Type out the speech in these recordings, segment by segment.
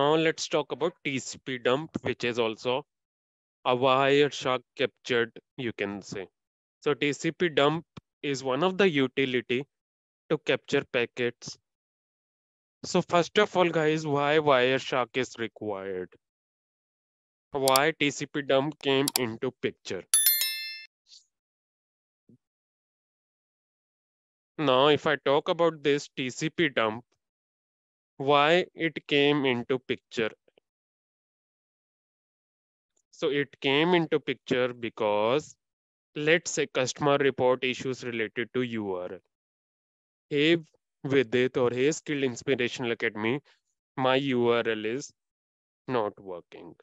Now let's talk about TCP dump, which is also a Wireshark captured, you can say. So TCP dump is one of the utility to capture packets. So first of all, guys, why Wireshark is required? Why TCP dump came into picture? Now, if I talk about this TCP dump, why it came into picture? So it came into picture because let's say customer report issues related to URL. Hey Vidit or hey Skilled Inspirational Academy, my URL is not working,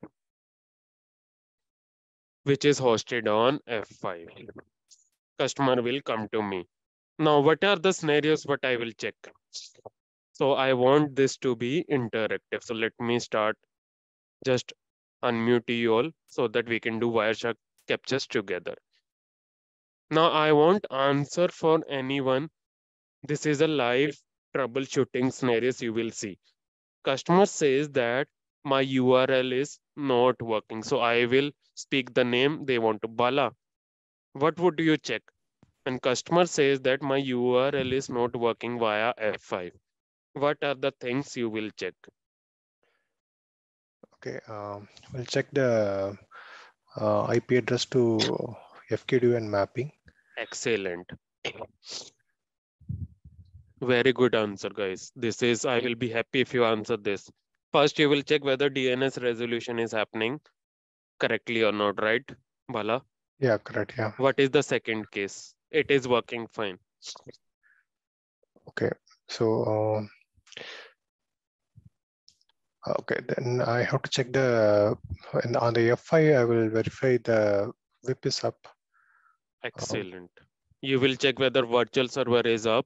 which is hosted on F5. Customer will come to me. Now, what are the scenarios what I will check? So I want this to be interactive. So let me start just unmute you all so that we can do Wireshark captures together. Now I want answer for anyone. This is a live troubleshooting scenarios you will see. Customer says that my URL is not working. So I will speak the name they want to Bala. What would you check? And customer says that my URL is not working via F5. What are the things you will check? Okay, um, we'll check the uh, IP address to FQDN mapping. Excellent. Very good answer, guys. This is, I will be happy if you answer this. First, you will check whether DNS resolution is happening correctly or not, right, Bala? Yeah, correct. Yeah. What is the second case? It is working fine. Okay, so um, okay, then I have to check the and on the F5. I will verify the VIP is up. Excellent. You will check whether virtual server is up,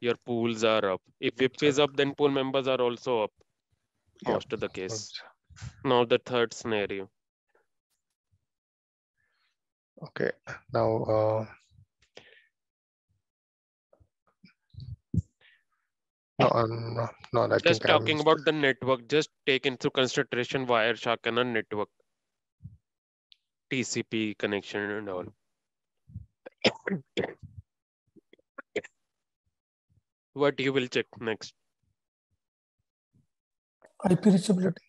your pools are up. If VIP is up, then pool members are also up. Yeah. Most of the case. Now the third scenario. Okay, now uh, no, I'm not, no, I Just think I talking about the network, just take into consideration Wireshark and a network. TCP connection and all. What you will check next? IP reachability.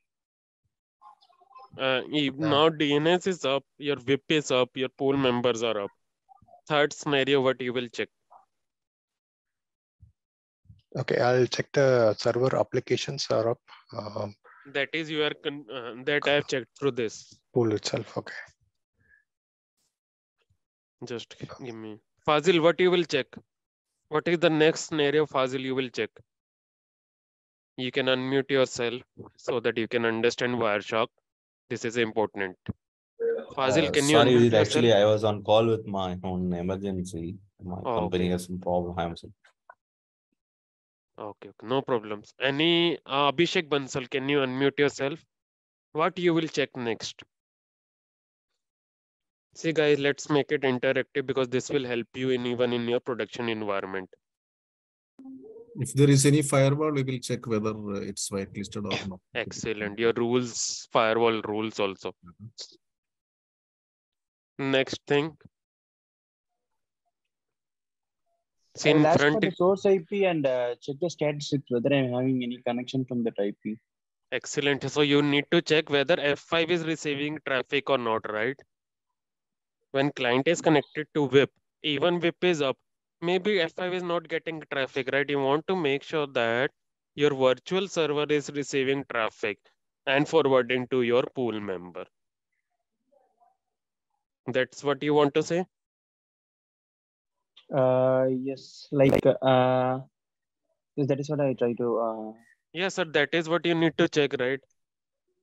Uh, Yeah. now DNS is up, your VIP is up, your pool members are up. Third scenario, what you will check? Okay, I'll check the server applications are up. Um, That is your con uh, that I have checked through this. pool itself. Okay. Just give me. Fazil, what you will check? What is the next scenario, Fazil, you will check? You can unmute yourself so that you can understand Wireshark. This is important. Fazil, Uh, can you sorry, actually. I was on call with my own emergency. My Oh, company okay. has some problem. Okay, okay, no problems. Any uh, Abhishek Bansal, can you unmute yourself? What you will check next? See, guys, let's make it interactive because this will help you in even in your production environment. If there is any firewall, we will check whether it's whitelisted or not. Excellent. Your rules, firewall rules also. Next thing. See I will for front, the source IP and uh, check the statistics whether I'm having any connection from that IP. excellent. So you need to check whether F5 is receiving traffic or not, right? When client is connected to VIP, even VIP is up. Maybe F5 is not getting traffic, right? You want to make sure that your virtual server is receiving traffic and forwarding to your pool member. That's what you want to say? Uh, yes, like uh, that is what I try to. Uh, Yes, sir. That is what you need to check, right?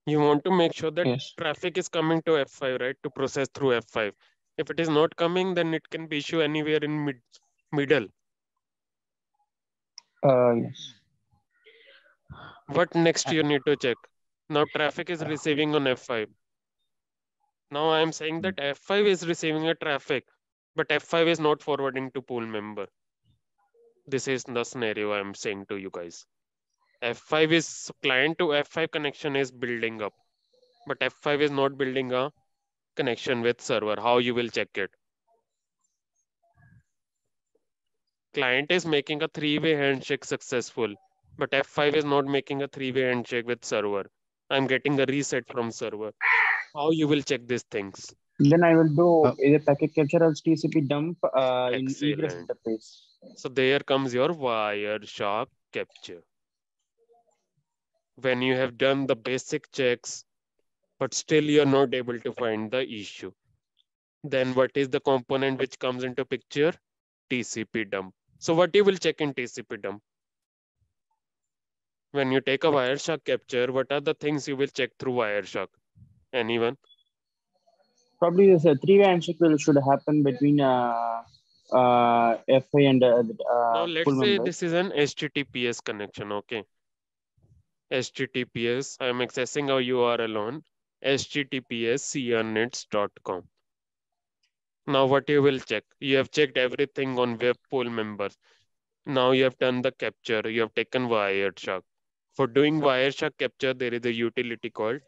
You want to make sure that yes. traffic is coming to F5, right? To process through F5. If it is not coming, then it can be issue anywhere in mid middle. Uh, yes. What next you need to check? Now traffic is receiving on F5. Now I am saying that F5 is receiving a traffic, but F5 is not forwarding to pool member. This is the scenario I am saying to you guys. F5 is client to F5 connection is building up, but F5 is not building a connection with server. How you will check it? Client is making a three-way handshake successful, but F5 is not making a three-way handshake with server. I'm getting a reset from server. How you will check these things? Then I will do Uh, either packet capture or TCP dump uh, in egress interface. So there comes your Wireshark capture. When you have done the basic checks, but still you're not able to find the issue. Then what is the component which comes into picture? TCP dump. So what you will check in TCP dump? When you take a Wireshark capture, what are the things you will check through Wireshark? Anyone? Probably this a three-way handshake will should happen between uh, uh, F5 and uh, the, Now uh, let's say members. this is an HTTPS connection, okay? HTTPS, I'm accessing a URL on https sianets.com. Now what you will check? You have checked everything on web pool members. Now you have done the capture, you have taken Wireshark. For doing Wireshark capture, there is a utility called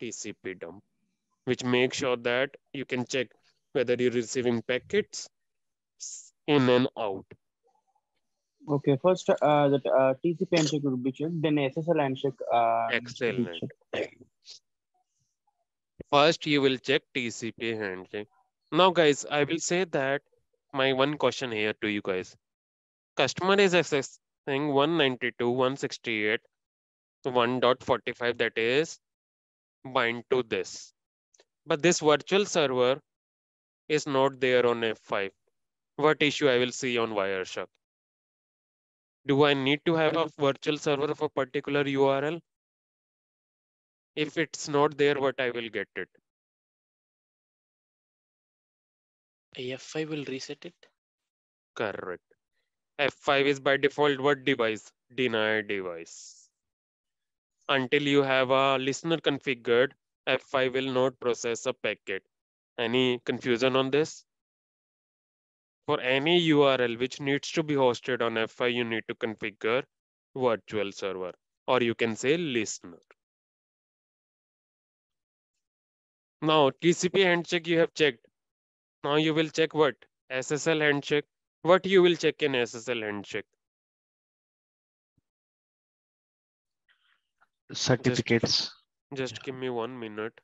TCP dump, which makes sure that you can check whether you're receiving packets in and out. Okay, first uh, that uh, TCP handshake will be checked, then SSL handshake. Uh, needs to be Excellent. First, you will check TCP handshake. Now, guys, I will say that my one question here to you guys. Customer is accessing 192.168 1.45 that is bind to this. But this virtual server is not there on F5. What issue I will see on Wireshark? Do I need to have a virtual server of a particular URL? If it's not there, what I will get it? AF5 will reset it. Correct. F5 is by default what device? Denied device. Until you have a listener configured, F5 will not process a packet. Any confusion on this? For any URL which needs to be hosted on F5, you need to configure virtual server, or you can say listener. Now, TCP handshake you have checked. Now you will check what? SSL handshake. What you will check in SSL handshake? certificates. Just give me one minute.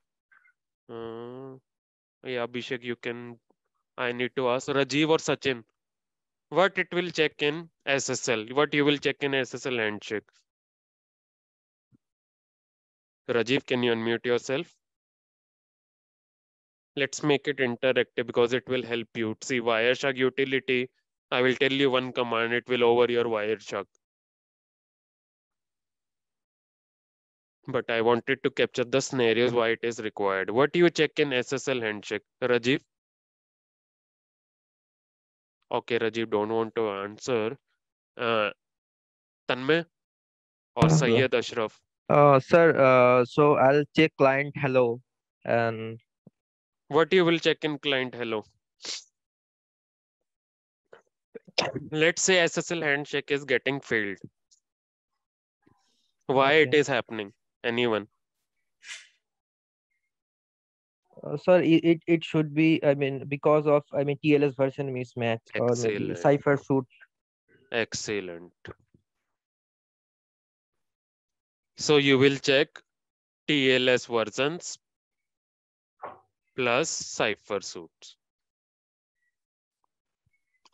Uh, yeah, Abhishek, you can. I need to ask Rajiv or Sachin. What it will check in SSL? What you will check in SSL handshake? Rajiv, can you unmute yourself? Let's make it interactive because it will help you. See, Wireshark utility. I will tell you one command. It will over your Wireshark. But I wanted to capture the scenarios why it is required. What do you check in SSL handshake, Rajiv? Okay, Rajiv, don't want to answer. Uh, Tanmay or Syed Ashraf? Uh, sir, uh, so I'll check client hello and What you will check in client hello? Let's say SSL handshake is getting failed. Why it Okay. is happening? Anyone? uh, sir, it, it, should be, I mean, because of, I mean, TLS version mismatch or Excellent. cipher suit. Excellent. So you will check TLS versions plus cipher suits.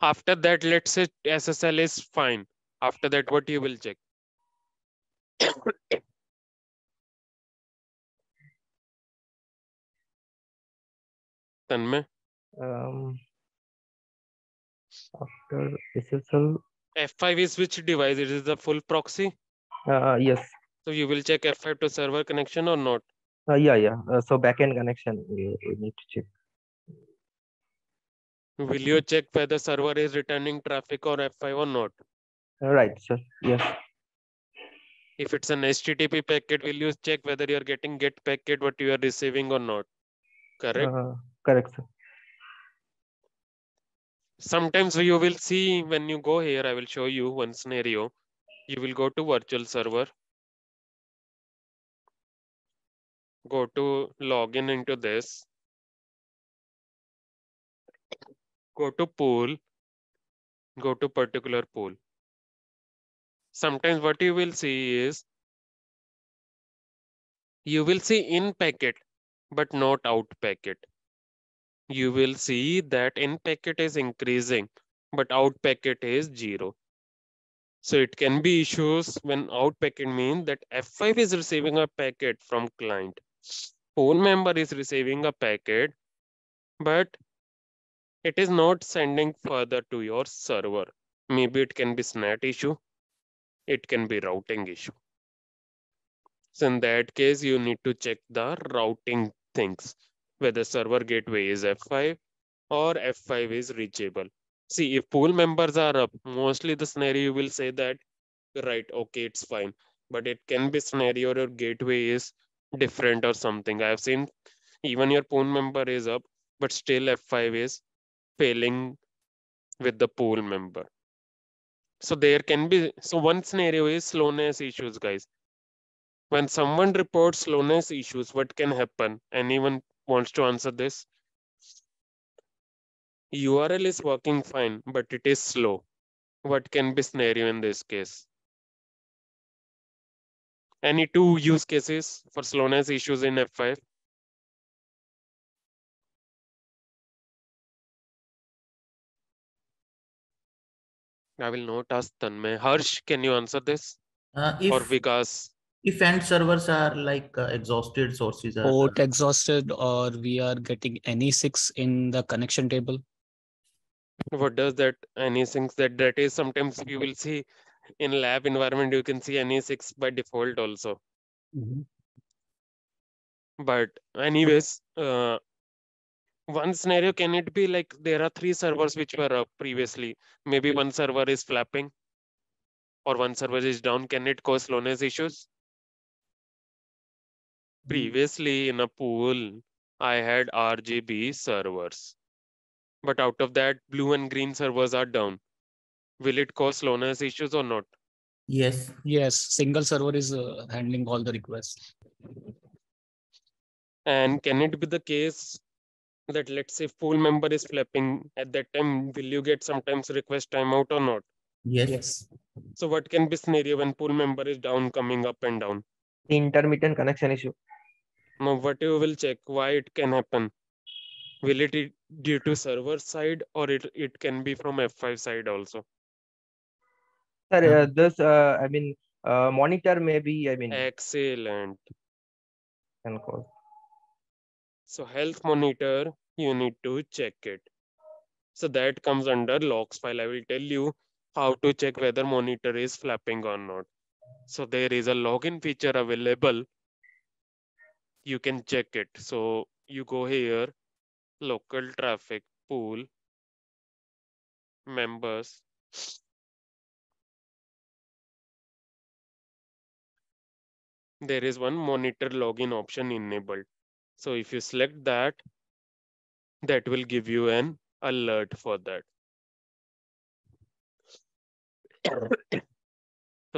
After that, let's say SSL is fine. After that, what you will check? Tanmay, Um, after SSL, F5 is which device? It is the full proxy. uh, yes, So you will check F5 to server connection or not? uh, yeah, yeah. Uh, so backend connection, we, we need to check. Will you check whether server is returning traffic or F5 or not? Uh, right, sir. Yes, If it's an HTTP packet, will you check whether you're getting get packet what you are receiving or not? Correct. uh, correct, sir. Sometimes you will see when you go here, I will show you one scenario. You will go to virtual server. Go to login into this. Go to pool. Go to particular pool. Sometimes what you will see is you will see in packet, but not out packet. You will see that in packet is increasing, but out packet is zero. So it can be issues when out packet means that F5 is receiving a packet from client. Pool member is receiving a packet, but it is not sending further to your server. Maybe it can be SNAT issue. It can be routing issue. So in that case, you need to check the routing things, whether server gateway is F5 or F5 is reachable. See, if pool members are up, mostly the scenario will say that, right, okay, it's fine. But it can be scenario your gateway is different or something. I have seen even your pool member is up, but still F5 is failing with the pool member. So there can be, so one scenario is slowness issues, guys. When someone reports slowness issues, what can happen? Anyone wants to answer this? URL is working fine, but it is slow. What can be scenario in this case? Any two use cases for slowness issues in F5? I will not ask Tanmay. Harsh, can you answer this? Uh, Or if, Vikas? If end servers are like uh, exhausted sources are. port exhausted or we are getting any six in the connection table. What does that any six that that is sometimes you will see in lab environment you can see any six by default also. But anyways, uh, one scenario can it be like there are three servers which were up previously. Maybe one server is flapping or one server is down. Can it cause slowness issues? Previously in a pool, I had RGB servers. But out of that, blue and green servers are down. Will it cause slowness issues or not? Yes. Yes, single server is uh, handling all the requests. And can it be the case that let's say pool member is flapping at that time, will you get sometimes request timeout or not? Yes. So what can be scenario when pool member is down, coming up and down? The intermittent connection issue. Now what you will check why it can happen? Will it be due to server side or it, it can be from F5 side also? Sir, uh, this, uh, I mean, uh, monitor maybe, I mean, Excellent. can cause. So health monitor, you need to check it. So that comes under logs file. I will tell you how to check whether monitor is flapping or not. So there is a login feature available. You can check it. So you go here, local traffic pool, members. There is one monitor login option enabled. So if you select that, that will give you an alert for that.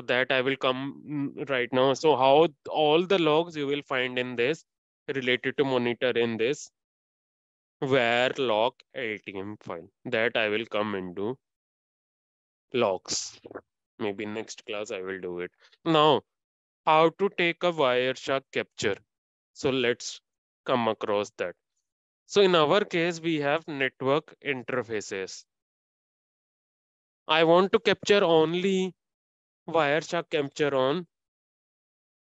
So that I will come mm, right now. So how all the logs you will find in this related to monitor in this var log LTM file that I will come into logs. Maybe next class I will do it. Now, how to take a Wireshark capture. So let's come across that. So in our case, we have network interfaces. I want to capture only Wireshark capture on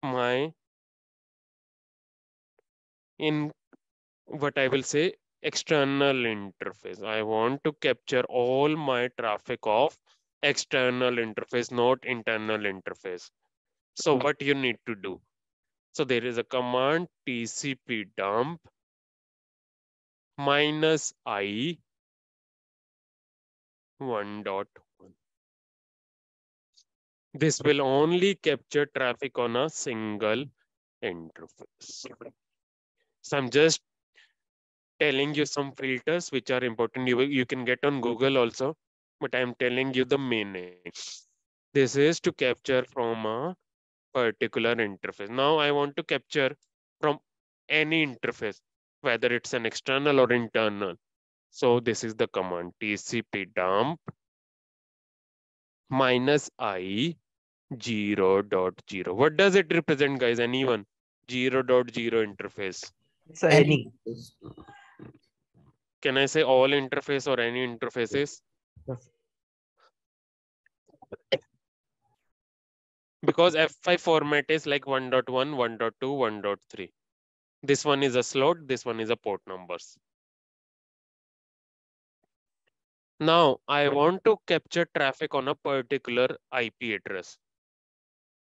my in what I will say external interface. I want to capture all my traffic of external interface, not internal interface. So hmm. what you need to do? So there is a command TCP dump minus i 1.1. This will only capture traffic on a single interface. So I'm just telling you some filters which are important. You, you can get on Google also, but I'm telling you the main. This is to capture from a particular interface. Now I want to capture from any interface, whether it's an external or internal. So this is the command TCP dump minus i 0 dot 0. What does it represent, guys? Anyone? 0 dot 0 interface. So any. Can I say all interface or any interfaces? Yes. Because F5 format is like 1.1, 1.2, 1.3. This one is a slot, this one is a port numbers. Now I want to capture traffic on a particular IP address.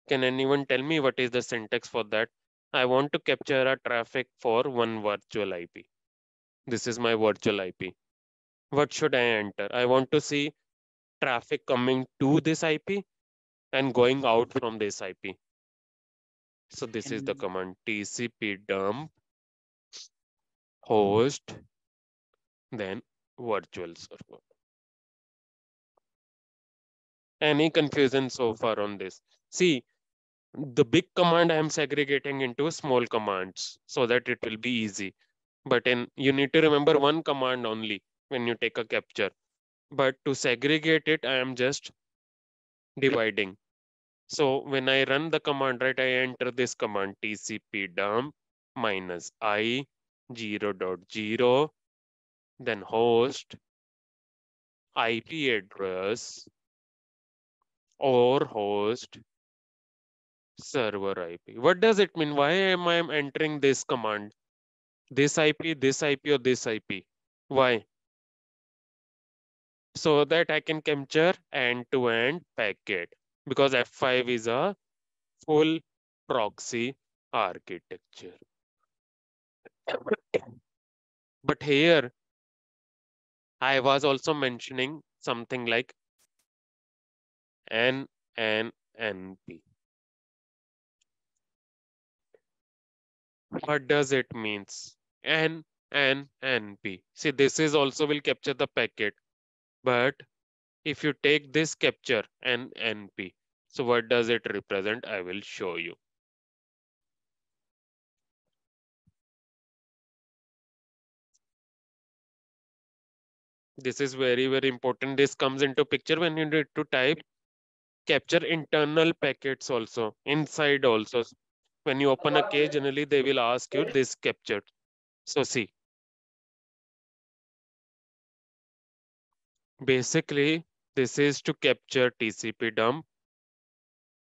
Can anyone tell me what is the syntax for that? I want to capture a traffic for one virtual IP. This is my virtual IP. What should I enter? I want to see traffic coming to this IP and going out from this IP. So this is the command TCP dump host, then virtual server. Any confusion so far on this? See, the big command I am segregating into small commands so that it will be easy. But in you need to remember one command only when you take a capture. But to segregate it, I am just dividing. So when I run the command, right, I enter this command TCP dump minus i 0 dot 0, then host IP address or host server IP. What does it mean? Why am I entering this command? This IP, this IP, or this IP? Why? So that I can capture end-to-end packet because F5 is a full proxy architecture. But here, I was also mentioning something like NNNP. What does it means? NNNP. See, this is also will capture the packet. But if you take this capture NNP, so what does it represent? I will show you. This is very, very important. This comes into picture when you need to type capture internal packets also, inside also. When you open a cage, generally they will ask you this captured. So see. Basically, this is to capture TCP dump.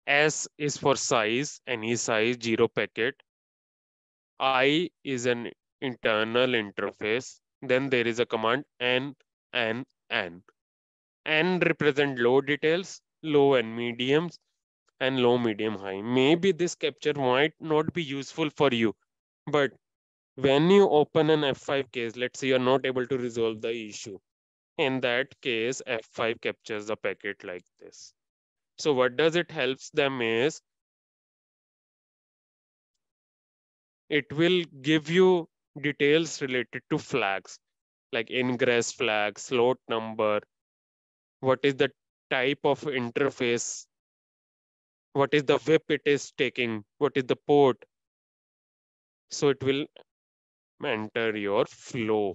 S is for size, any size, zero packet. I is an internal interface. Then there is a command N, N, N. N represent low details, low and mediums, and low, medium, high. Maybe this capture might not be useful for you, but when you open an F5 case, let's say you're not able to resolve the issue. In that case, F5 captures the packet like this. So what does it helps them is it will give you details related to flags like ingress flag, slot number, what is the type of interface, what is the VIP it is taking, what is the port. So it will enter your flow.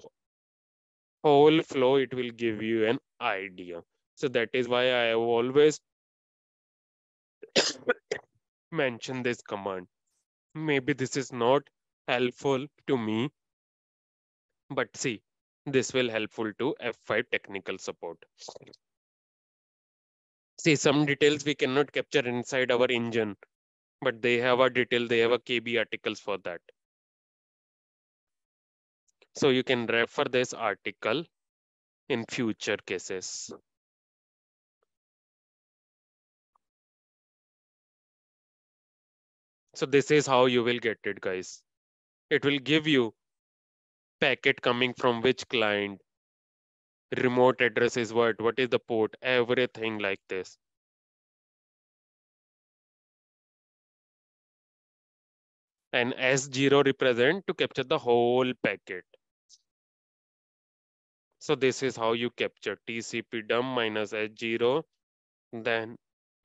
Whole flow, it will give you an idea. So that is why I have always mention this command. Maybe this is not helpful to me, but see, this will helpful to F5 technical support. See, some details we cannot capture inside our engine, but they have a detail, they have a KB articles for that. So you can refer this article in future cases. So this is how you will get it, guys. It will give you packet coming from which client, remote address is what, what is the port, everything like this. And S0 represent to capture the whole packet. So this is how you capture TCP dump minus S0, then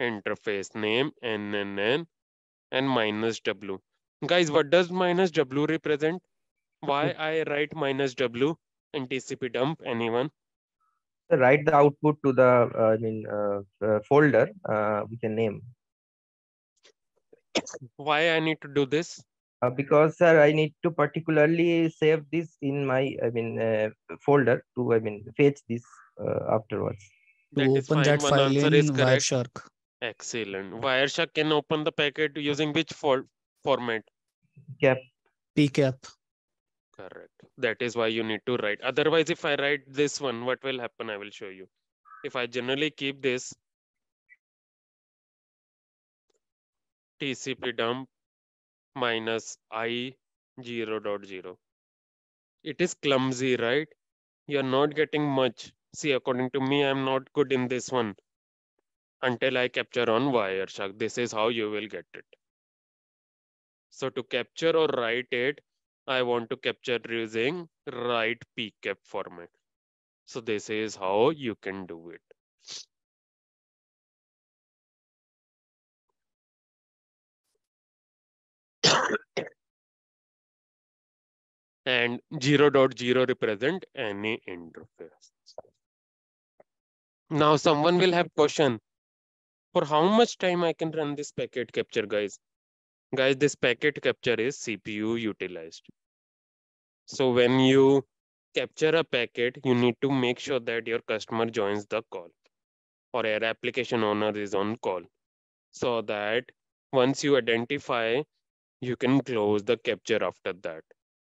interface name NNN and minus W. Guys, what does minus W represent? Why hmm. I write minus W in TCP dump? Anyone? So write the output to the uh, I mean uh, uh, folder uh, we can name. Why I need to do this? Uh, because sir, I need to particularly save this in my I mean uh, folder to I mean fetch this uh, afterwards. That To is open fine. that One file answer is in. Wireshark. Excellent. Wireshark can open the packet using which for format? Cap. PCAP. Correct. That is why you need to write. Otherwise, if I write this one, what will happen? I will show you. If I generally keep this TCP dump minus I 0 dot 0. It is clumsy, right? You're not getting much. See, according to me, I'm not good in this one until I capture on Wireshark. This is how you will get it. So to capture or write it, I want to capture using write pcap format. So this is how you can do it. and 0.0 represent any interface. Now someone will have question for how much time I can run this packet capture guys. Guys, this packet capture is CPU utilized. So when you capture a packet, you need to make sure that your customer joins the call or your application owner is on call so that once you identify, you can close the capture after that.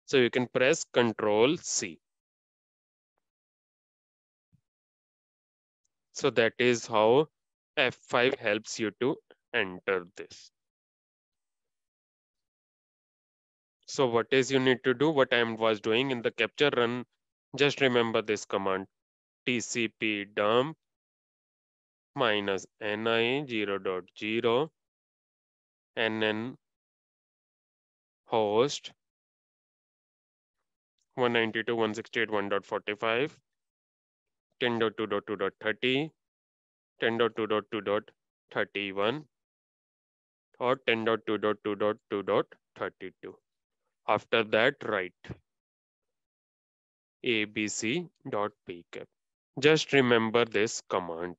So you can press Control C. So that is how F5 helps you to enter this. So what is you need to do, what I was doing in the capture run, just remember this command, TCP dump minus ni 0 dot 0 nn host 192.168.1.45 10.2.2.30 10.2.2.31 or 10.2.2.2.32 after that write abc.pcap just remember this command.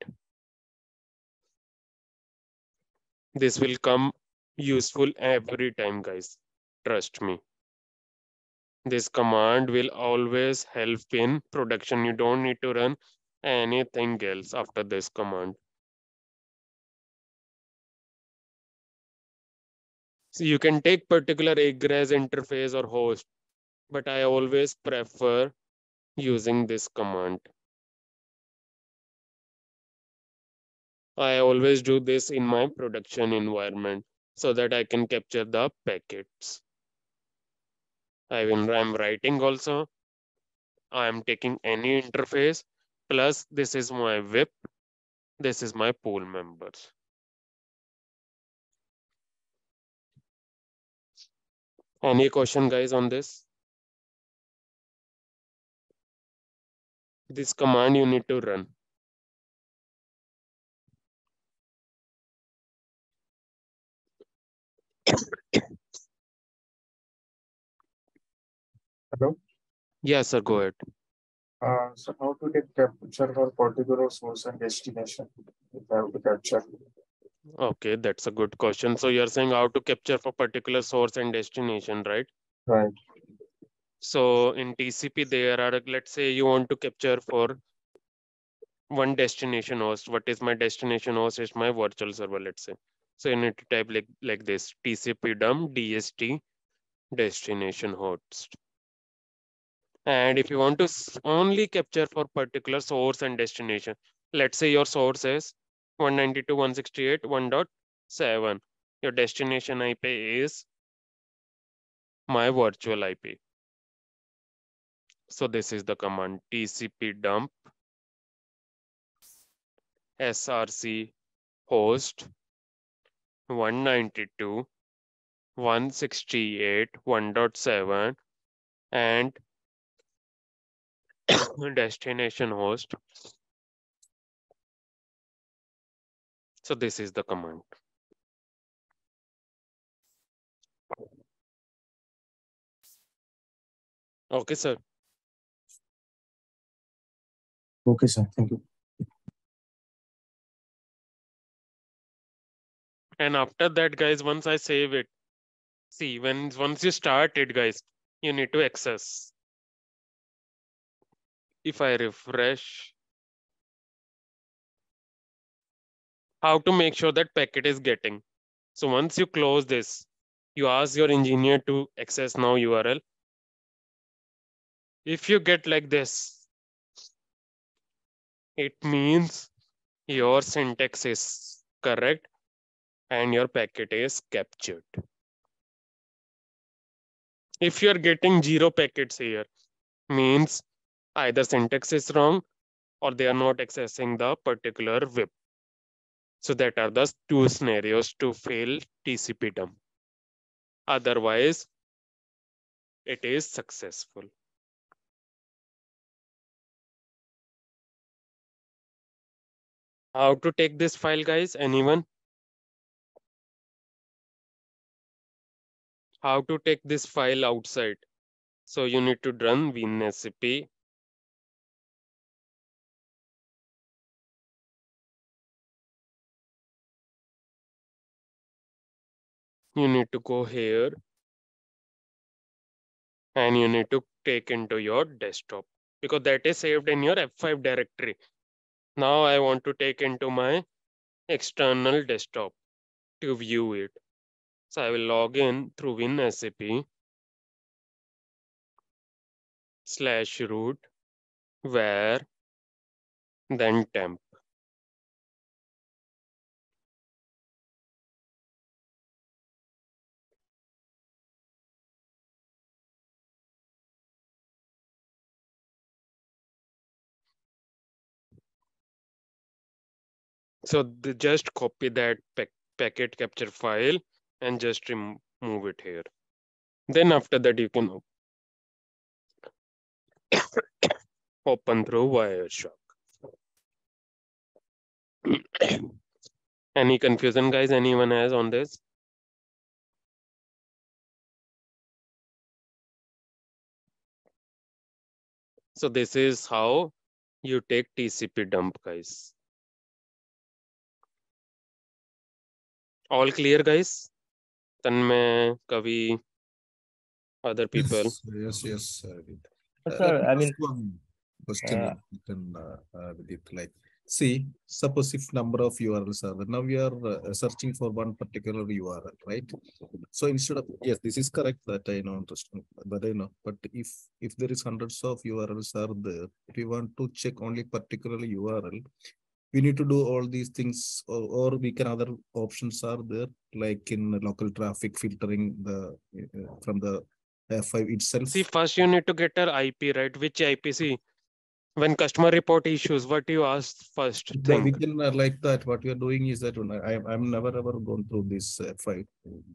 This will come useful every time guys. Trust me. This command will always help in production. You don't need to run anything else after this command so you can take particular egress interface or host but i always prefer using this command I always do this in my production environment so that I can capture the packets. I will, I'm writing also. I am taking any interface plus this is my VIP. This is my pool members. Any question guys on this? This command you need to run. Hello. Yes, sir, go ahead. Uh, so how to take capture for particular source and destination if I have to capture? Okay, that's a good question. So you're saying how to capture for particular source and destination, right? Right. So in TCP, there are, let's say you want to capture for one destination host. What is my destination host? Is my virtual server, let's say. So you need to type like, like this TCP dump DST destination host. And if you want to only capture for particular source and destination, let's say your source is 192.168.1.7. Your destination IP is my virtual IP. So this is the command TCP dump src host 192 168 1.7 and destination host So this is the command. Okay, sir. Okay, sir. Thank you. And after that, guys, once I save it, see, when once you start it, guys, you need to access. If I refresh, how to make sure that packet is getting. So once you close this, you ask your engineer to access now URL. If you get like this, it means your syntax is correct and your packet is captured. If you're getting zero packets here, means either syntax is wrong or they are not accessing the particular web. So that are the two scenarios to fail TCP dump. Otherwise, it is successful. How to take this file, guys? Anyone? How to take this file outside? So you need to run WinSCP. You need to go here. And you need to take into your desktop because that is saved in your F5 directory. Now I want to take into my external desktop to view it. So I will log in through WinSCP slash root where then temp. So the, just copy that pack, packet capture file and just remove it here. Then after that you can open through Wireshark. Any confusion guys anyone has on this? So this is how you take TCP dump guys. All clear guys? Tanmay, Kavi, other people. Yes, yes, yes. uh, Vidit. But Uh, sir, let me I mean, ask one Question, uh, you can, uh, uh, like, see, suppose if number of URLs are there, now we are uh, searching for one particular URL, right? So instead of, yes, this is correct that I know, but I know, but if, if there is hundreds of URLs are there, if we want to check only particular URL, we need to do all these things, or, or we can other options are there, like in local traffic filtering the, uh, from the F5 itself. See, first you need to get your IP, right? Which IP? See, when customer report issues, what you ask first Yeah, we can uh, like that. What we are doing is that I, I'm- never ever gone through this uh, file.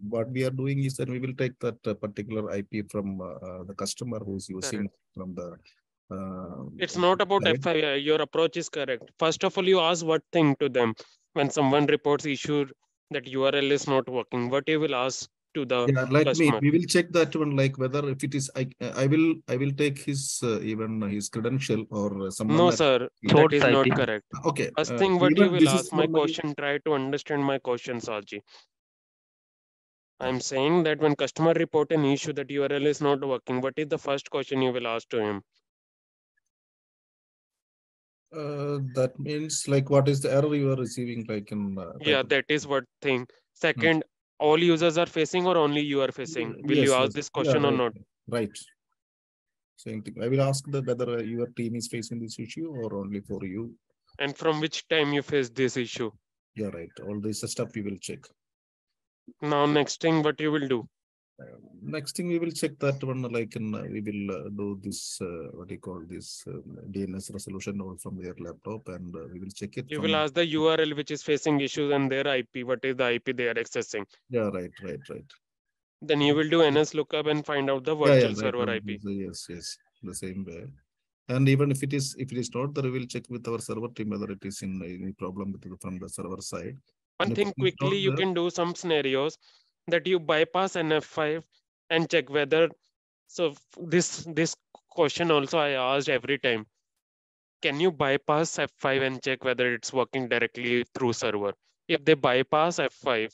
What we are doing is that we will take that uh, particular IP from uh, uh, the customer who's using from the. Uh, It's not about client. FI, your approach is correct. First of all, you ask what thing to them. When someone reports issue that URL is not working, what you will ask to the Yeah, like me, we will check that one, like whether if it is, I, I will, I will take his, uh, even his credential or uh, someone. No, that- sir, that Source is not IP. correct. Okay. First uh, thing, what you will ask my normally- question, try to understand my question, Saji. I'm saying that when customer report an issue that URL is not working, what is the first question you will ask to him? Uh, that means like what is the error you are receiving like in. uh, Yeah, that is what thing. Second, all users are facing or only you are facing? Will Yes, you ask yes. this Yeah, question or right, not? Right. Same thing. I will ask the whether uh, your team is facing this issue or only for you. And from which time you face this issue? Yeah, right. All this stuff we will check. Now, next thing, what you will do? Next thing we will check that one like in, uh, we will uh, do this, uh, what do you call this uh, DNS resolution node from their laptop and uh, we will check it. You will ask the URL which is facing issues and their IP, what is the IP they are accessing? Yeah, right, right, right. Then you will do NS lookup and find out the Yeah, yeah, virtual right, server right, IP. Yes, yes, the same way. And even if it is, if it is not there, we will check with our server team whether it is in any problem with the- from the server side. One And thing quickly you there- can do some scenarios that you bypass an F5 and check whether, so this, this question also I asked every time. Can you bypass F5 and check whether it's working directly through server? If they bypass F5,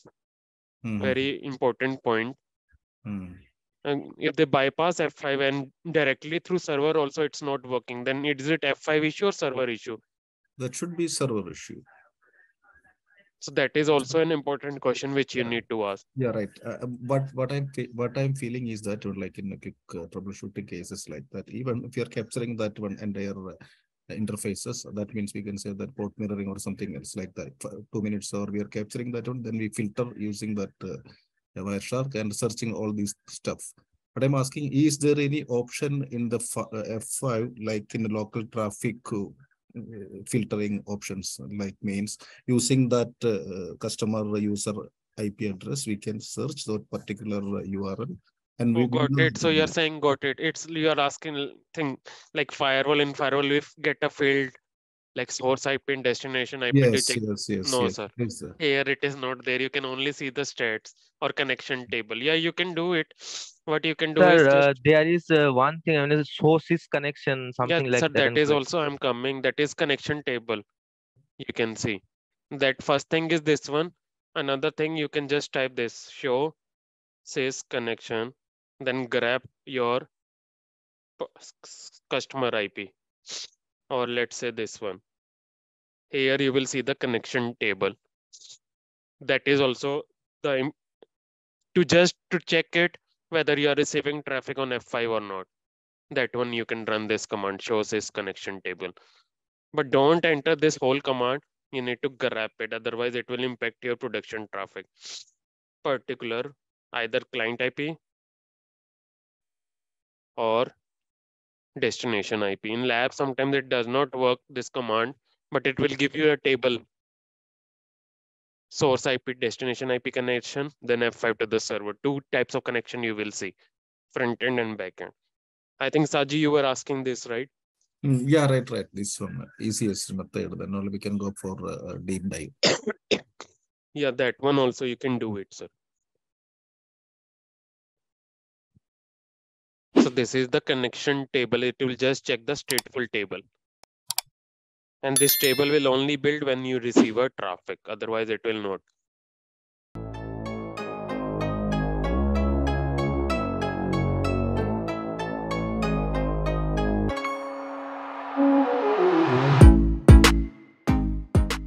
Mhm. very important point. Mm. And if they bypass F5 and directly through server also it's not working, then is it F5 issue or server issue? That should be server issue. So that is also an important question which you need to ask. Yeah, right. Uh, but what I'm what I'm feeling is that, like in a quick uh, troubleshooting cases like that, even if you're capturing that one entire uh, interfaces, that means we can say that port mirroring or something else like that. For two minutes, or we are capturing that one, then we filter using that uh, Wireshark and searching all these stuff. But I'm asking, is there any option in the fi- uh, F5 like in the local traffic uh, filtering options, like means using that uh, customer user IP address, we can search that particular URL. And we Oh, got it. So you're saying got it. It's you are asking thing like firewall in firewall if get a field like source IP and destination IP to check. yes, yes, No, yes. sir. yes, sir. Here it is not there. You can only see the stats or connection table. Yeah, you can do it. What you can do is Sir, uh, there is uh, one thing, I mean, sources connection, yeah, something like sir, that. that and is also I'm coming. That is connection table. You can see that first thing is this one. Another thing you can just type this show sys connection, then grep your p- s- s- customer IP or let's say this one. Here you will see the connection table. That is also the to just to check it whether you are receiving traffic on F5 or not. That one you can run this command shows this connection table. But don't enter this whole command. You need to grep it, otherwise it will impact your production traffic. Particular either client IP or destination IP. In lab, sometimes it does not work this command, but it will give you a table. Source IP, destination IP connection, then F5 to the server. Two types of connection you will see, front end and back end. I think Saji, you were asking this, right? Mm, Yeah, right, right. This one, uh, easiest method, then only we can go for uh, a deep dive. Yeah, that one also you can do it, sir. This is the connection table. It will just check the stateful table. And this table will only build when you receive a traffic. Otherwise, it will not.